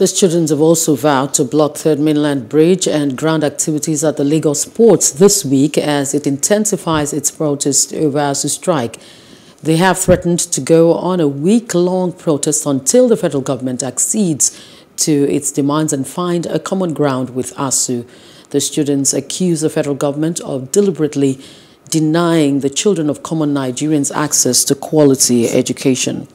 The students have also vowed to block Third Mainland Bridge and ground activities at the Lagos ports this week as it intensifies its protest over ASUU strike. They have threatened to go on a week-long protest until the federal government accedes to its demands and find a common ground with ASUU. The students accuse the federal government of deliberately denying the children of common Nigerians access to quality education.